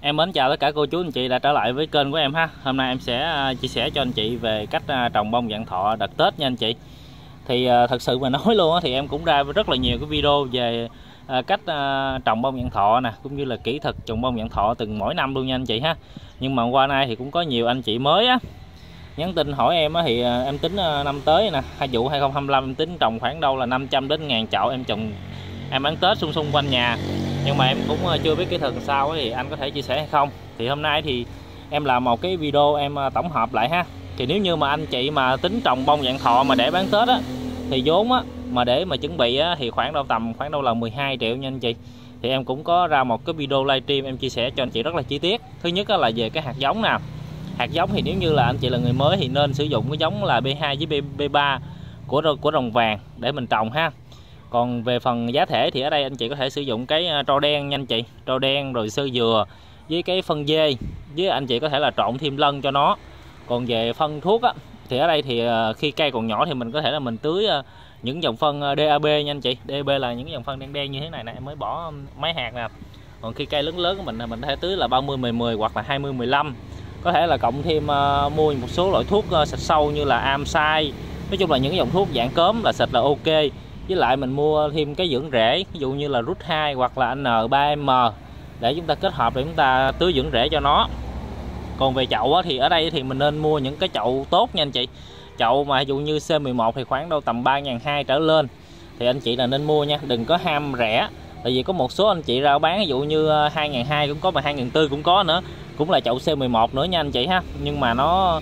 Em mến chào tất cả cô chú anh chị đã trở lại với kênh của em ha. Hôm nay em sẽ à, chia sẻ cho anh chị về cách à, trồng bông dạng thọ đợt Tết nha anh chị. Thì à, thật sự mà nói luôn á thì em cũng ra rất là nhiều cái video về cách trồng bông dạng thọ nè, cũng như là kỹ thuật trồng bông dạng thọ từng mỗi năm luôn nha anh chị ha. Nhưng mà qua nay thì cũng có nhiều anh chị mới á nhắn tin hỏi em á thì em tính năm tới nè, hai vụ 2025 em tính trồng khoảng đâu là 500 đến ngàn chậu em trồng em bán Tết xung xung quanh nhà nhưng mà em cũng ờ, chưa biết kỹ thuật sao sao thì anh có thể chia sẻ hay không? Thì hôm nay thì em làm một cái video em ờ, tổng hợp lại ha. Thì nếu như mà anh chị mà tính trồng bông dạng thọ mà để bán Tết á thì vốn á mà để mà chuẩn bị á, thì khoảng đâu tầm khoảng đâu là 12 triệu nha anh chị. Thì em cũng có ra một cái video livestream em chia sẻ cho anh chị rất là chi tiết. Thứ nhất là về cái hạt giống nào hạt giống thì nếu như là anh chị là người mới thì nên sử dụng cái giống là B2 với B3 của của rồng vàng để mình trồng ha còn về phần giá thể thì ở đây anh chị có thể sử dụng cái à, tro đen nha anh chị. Tro đen rồi sơ dừa với cái phân dê với anh chị có thể là trộn thêm lân cho nó. Còn về phân thuốc á thì ở đây thì à, khi cây còn nhỏ thì mình có thể là mình tưới à, những dòng phân DAB nha anh chị. DAB là những dòng phân đen đen như thế này nè em mới bỏ máy hạt nè. Còn khi cây lớn lớn của mình mình có thể tưới là 30 10 10 hoặc là 20 15 có thể là cộng thêm uh, mua một số loại thuốc uh, sạch sâu như là Amsai. Nói chung là những dòng thuốc dạng cớm là xịt là ok với lại mình mua thêm cái dưỡng rễ, ví dụ như là rút 2 hoặc là N3M để chúng ta kết hợp để chúng ta tưới dưỡng rễ cho nó. Còn về chậu thì ở đây thì mình nên mua những cái chậu tốt nha anh chị. Chậu mà ví dụ như C11 thì khoảng đâu tầm 3.200 trở lên. Thì anh chị là nên mua nha, đừng có ham rẻ. Tại vì có một số anh chị rao bán, ví dụ như ờ, 2.200 cũng có mà 2.400 cũng có nữa. Cũng là chậu C11 nữa nha anh chị ha. Nhưng mà nó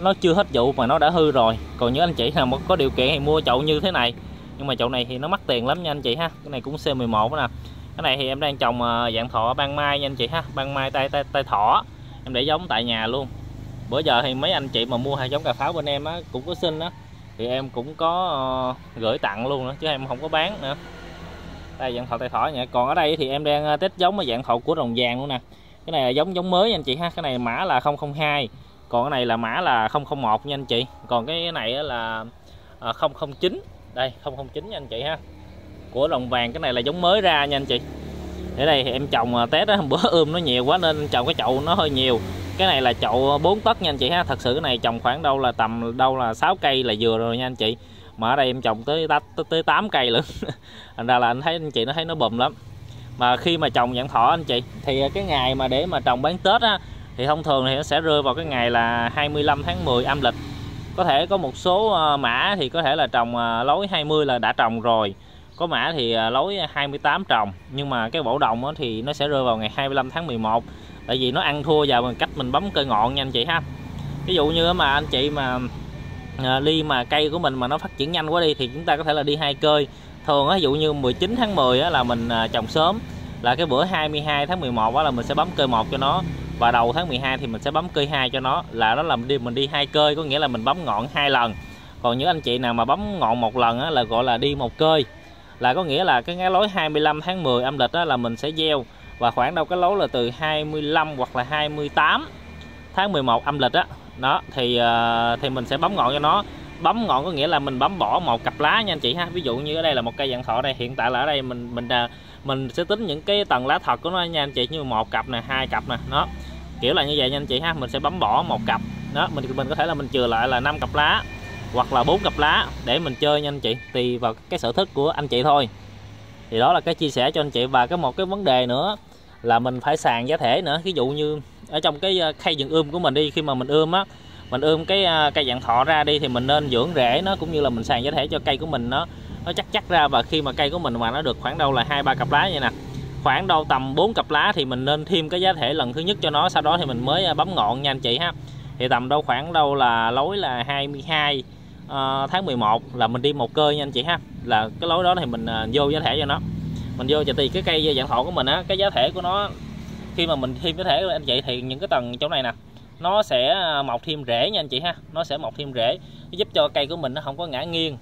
nó chưa hết vụ mà nó đã hư rồi. Còn những anh chị nào có điều kiện thì mua chậu như thế này nhưng mà chậu này thì nó mắc tiền lắm nha anh chị ha. Cái này cũng C11 nè. Cái này thì em đang trồng ờ, dạng thọ ban mai nha anh chị ha. Ban mai tay tay tay thỏ. Em để giống tại nhà luôn. Bữa giờ thì mấy anh chị mà mua hạt giống cà pháo bên em á cũng có xin á. Thì em cũng có uh, gửi tặng luôn nữa chứ em không có bán nữa. Đây dạng thọ tay thỏ nha. Còn ở đây thì em đang tết test giống ở dạng thọ của đồng vàng luôn nè. Cái này là giống giống mới nha anh chị ha. Cái này mã là 002 còn cái này là mã là 001 nha anh chị. Còn cái này là 009 đây 009 nha anh chị ha. Của đồng vàng cái này là giống mới ra nha anh chị. Ở đây em trồng à, test đó bữa ươm nó nhiều quá nên trồng cái chậu nó hơi nhiều. Cái này là chậu à, 4 tấc nha anh chị ha. Thật sự cái này trồng khoảng đâu là tầm đâu là 6 cây là vừa rồi nha anh chị. Mà ở đây em trồng tới tới, 8 cây luôn thành ra là anh thấy anh chị nó thấy nó bùm lắm. Mà khi mà trồng dạng thọ anh chị thì à, cái ngày mà để mà trồng bán Tết á thì thông thường thì nó sẽ rơi vào cái ngày là 25 tháng 10 âm lịch có thể có một số ờ, mã thì có thể là trồng ờ, lối 20 là đã trồng rồi. Có mã thì ờ, lối 28 trồng. Nhưng mà cái bổ đồng thì nó sẽ rơi vào ngày 25 tháng 11 tại vì nó ăn thua vào bằng cách mình bấm cây ngọn nha anh chị ha. Ví dụ như mà anh chị mà ly mà cây của mình mà nó phát triển nhanh quá đi thì chúng ta có thể là đi hai cơi. Thường ví dụ như 19 tháng 10 là mình trồng sớm. Là cái bữa 22 tháng 11 là mình sẽ bấm cơi một cho nó và đầu tháng 12 thì mình sẽ bấm cơi hai cho nó là nó làm đi mình đi hai cơi có nghĩa là mình bấm ngọn hai lần. Còn những anh chị nào mà bấm ngọn một lần á, là gọi là đi một cơi là có nghĩa là cái ngã lối 25 tháng 10 âm lịch đó là mình sẽ gieo. Và khoảng đâu cái lối là từ 25 hoặc là 28 tháng 11 âm lịch đó. đó thì ờ, thì mình sẽ bấm ngọn cho nó. Bấm ngọn có nghĩa là mình bấm bỏ một cặp lá nha anh chị ha. Ví dụ như ở đây là một cây dạng thọ đây hiện tại là ở đây mình mình à, mình sẽ tính những cái tầng lá thật của nó nha anh chị. Như một cặp nè hai cặp nè nó kiểu là như vậy nha anh chị ha, mình sẽ bấm bỏ một cặp. Đó, mình mình có thể là mình chừa lại là năm cặp lá, hoặc là bốn cặp lá để mình chơi nha anh chị, tùy vào cái sở thích của anh chị thôi. Thì đó là cái chia sẻ cho anh chị. Và cái một cái vấn đề nữa là mình phải sàn giá thể nữa. Ví dụ như ở trong cái ờ, khay dựng ươm của mình đi, khi mà mình ươm á, mình ươm cái ờ, cây dạng thọ ra đi thì mình nên dưỡng rễ nó, cũng như là mình sàn giá thể cho cây của mình nó nó chắc chắc ra. Và khi mà cây của mình mà nó được khoảng đâu là hai, ba cặp lá vậy nè khoảng đâu tầm 4 cặp lá thì mình nên thêm cái giá thể lần thứ nhất cho nó sau đó thì mình mới à, bấm ngọn nha anh chị ha. Thì tầm đâu khoảng đâu là lối là 22 uh, ờ, tháng 11 là mình đi một cơ nha anh chị ha. Là cái lối đó thì mình uh, vô giá thể cho nó. Mình vô cho tùy cái cây dạng thọ của mình á cái giá thể của nó khi mà mình thêm giá thể anh chị thì những cái tầng chỗ này nè nó sẽ à, mọc thêm rễ nha anh chị ha. Nó sẽ mọc thêm rễ giúp cho cây của mình nó không có ngã nghiêng.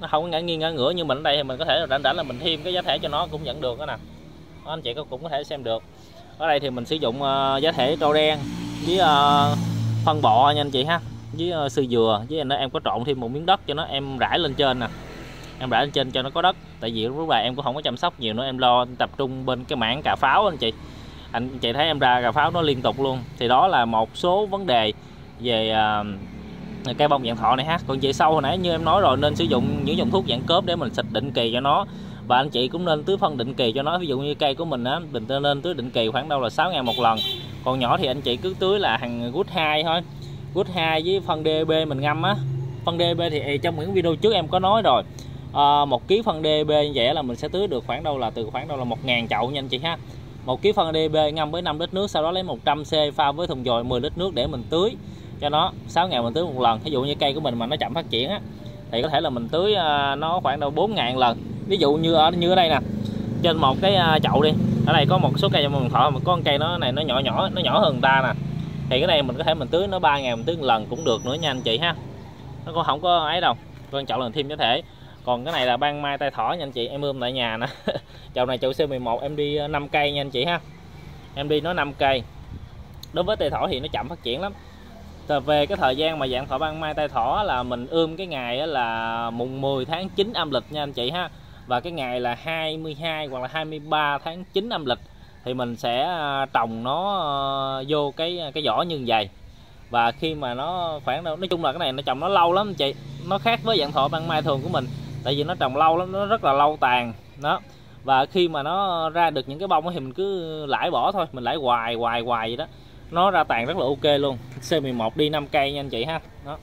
Nó không có ngã nghiêng ngã ngửa như mình ở đây thì mình có thể là rảnh rảnh là mình thêm cái giá thể cho nó cũng vẫn được đó nè đó, anh chị cũng có thể xem được. Ở đây thì mình sử dụng uh, giá thể trâu đen với uh, phân bọ nha anh chị ha với ờ, uh, sư dừa. Với nó em có trộn thêm một miếng đất cho nó em rải lên trên nè. Em rải lên trên cho nó có đất. Tại vì lúc này em cũng không có chăm sóc nhiều nữa em lo tập trung bên cái mảng cà pháo anh chị. Anh chị thấy em ra cà pháo nó liên tục luôn. Thì đó là một số vấn đề về uh, cây bông dạng thọ này ha. Còn về sau hồi nãy như em nói rồi nên sử dụng những dòng thuốc dạng cớp để mình xịt định kỳ cho nó và anh chị cũng nên tưới phân định kỳ cho nó. Ví dụ như cây của mình á mình nên tưới định kỳ khoảng đâu là 6 ngày một lần. Còn nhỏ thì anh chị cứ tưới là hàng gút 2 thôi. Gút 2 với phân DB mình ngâm á. Phân DB thì à, trong những video trước em có nói rồi. À, một ký phân DB như vậy là mình sẽ tưới được khoảng đâu là từ khoảng đâu là một ngàn chậu nha anh chị ha. Một ký phân DB ngâm với 5 lít nước sau đó lấy 100 c pha với thùng dồi 10 lít nước để mình tưới cho nó. 6 ngày mình tưới một lần. Ví dụ như cây của mình mà nó chậm phát triển á thì có thể là mình tưới à, nó khoảng đâu 4 ngàn lần ví dụ như ở như ở đây nè, trên một cái à, chậu đi, ở đây có một số cây mồng thọ, mà có con cây nó này, nó nhỏ nhỏ, nó nhỏ hơn người ta nè. Thì cái này mình có thể mình tưới nó ba ngày, mình tưới một lần cũng được nữa nha anh chị ha. Nó cũng không có ấy đâu con chậu lần thêm có thể. Còn cái này là ban mai tay thỏ nha anh chị, em ươm tại nhà nè. Chậu này chậu C11 em đi à, 5 cây nha anh chị ha. Em đi nó 5 cây. Đối với tay thỏ thì nó chậm phát triển lắm. Về cái thời gian mà dạng thỏ ban mai tay thỏ là mình ươm cái ngày là mùng 10 tháng 9 âm lịch nha anh chị ha và cái ngày là 22 hoặc là 23 tháng 9 âm lịch thì mình sẽ à, trồng nó ờ, vô cái à, cái vỏ như vậy và khi mà nó khoảng đâu nói chung là cái này nó trồng nó lâu lắm anh chị. Nó khác với dạng thọ ban mai thường của mình tại vì nó trồng lâu lắm nó rất là lâu tàn đó. Và khi mà nó ra được những cái bông thì mình cứ lãi bỏ thôi mình lãi hoài hoài hoài vậy đó. Nó ra tàn rất là ok luôn C11 đi 5 cây nha anh chị ha đó.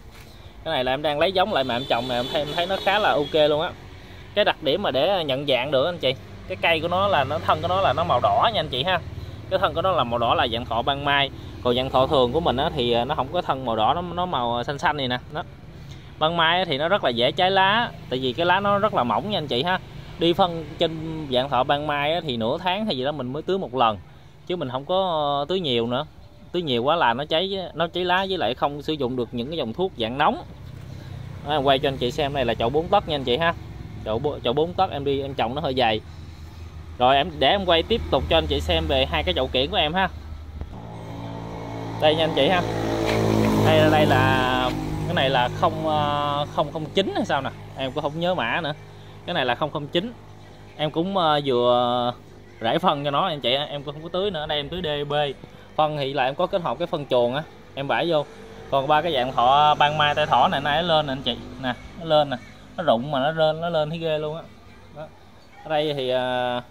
Cái này là em đang lấy giống lại mà em trồng này em thấy, em thấy nó khá là ok luôn á cái đặc điểm mà để nhận dạng được anh chị. Cái cây của nó là nó thân của nó là nó màu đỏ nha anh chị ha. Cái thân của nó là màu đỏ là dạng thọ ban mai. Còn dạng thọ thường của mình á, thì à, nó không có thân màu đỏ nó nó màu xanh xanh này nè nó ban mai thì nó rất là dễ cháy lá tại vì cái lá nó rất là mỏng nha anh chị ha. Đi phân trên dạng thọ ban mai thì nửa tháng hay gì đó mình mới tưới một lần chứ mình không có ờ, tưới nhiều nữa. Tưới nhiều quá là nó cháy nó cháy lá với lại không sử dụng được những cái dòng thuốc dạng nóng. À, quay cho anh chị xem này là chậu 4 tấc nha anh chị ha chậu chỗ 4 tấc em đi, em trồng nó hơi dày. Rồi em, để em quay tiếp tục cho anh chị xem về hai cái chậu kiển của em ha. Đây nha anh chị ha. Đây đây là, cái này là không ờ, không không chín hay sao nè? Em cũng không nhớ mã nữa. Cái này là không không chín. Em cũng ờ, vừa rải phân cho nó anh chị em cũng không có tưới nữa. Đây em tưới DB phân thì là em có kết hợp cái phân chuồng á. Em bãi vô. Còn ba cái dạng thọ, ban mai tay thỏ này nay nó lên nè anh chị. Nè, nó lên nè nó rụng mà nó lên nó lên thấy ghê luôn á. Ở đây thì uh,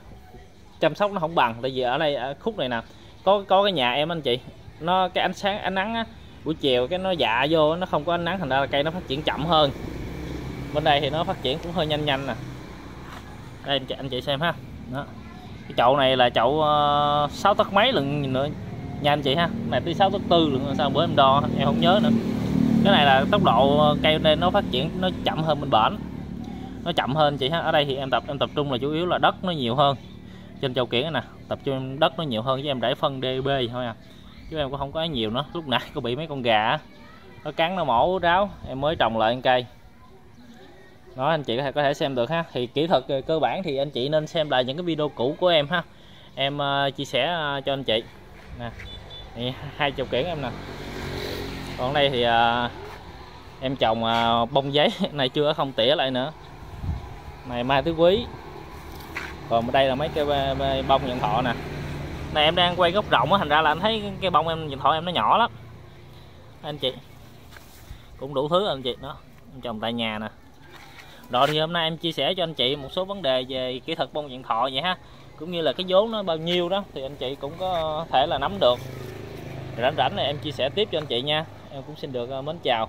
chăm sóc nó không bằng tại vì ở đây ở khúc này nè có có cái nhà em anh chị. Nó cái ánh sáng ánh nắng á buổi chiều cái nó dạ vô nó không có ánh nắng thành ra là cây nó phát triển chậm hơn. Bên đây thì nó phát triển cũng hơi nhanh nhanh nè. Đây anh chị, anh chị xem ha. Đó. cái chậu này là chậu uh, tấc mấy lần nữa. Nha anh chị ha. Cái này tới sáu tấc tư lượng sao bữa em đo em không nhớ nữa cái này là tốc độ ờ, cây nên nó phát triển nó chậm hơn bên bển. Nó chậm hơn chị ha ở đây thì em tập em tập trung là chủ yếu là đất nó nhiều hơn. Trên chậu kiển nè tập trung đất nó nhiều hơn với em rải phân DB thôi à. Chứ em cũng không có nhiều nữa. Lúc nãy có bị mấy con gà nó cắn nó mổ ráo. Em mới trồng lại cây. Đó anh chị có thể có thể xem được ha. Thì kỹ thuật ờ, cơ bản thì anh chị nên xem lại những cái video cũ của em ha. Em uh, chia sẻ uh, cho anh chị. Nè hai chục kiển em nè còn đây thì à, em trồng à, bông giấy. Này chưa không tỉa lại nữa. Này mai tứ quý. Còn đây là mấy cái à, bông nhận thọ nè. Này em đang quay góc rộng á thành ra là anh thấy cái bông em nhận thọ em nó nhỏ lắm. Anh chị. Cũng đủ thứ anh chị. Đó em trồng tại nhà nè. Rồi thì hôm nay em chia sẻ cho anh chị một số vấn đề về kỹ thuật bông nhận thọ vậy ha. Cũng như là cái vốn nó bao nhiêu đó thì anh chị cũng có thể là nắm được. Rảnh rảnh này em chia sẻ tiếp cho anh chị nha em cũng xin được ờ, mến chào.